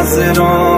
pass it on.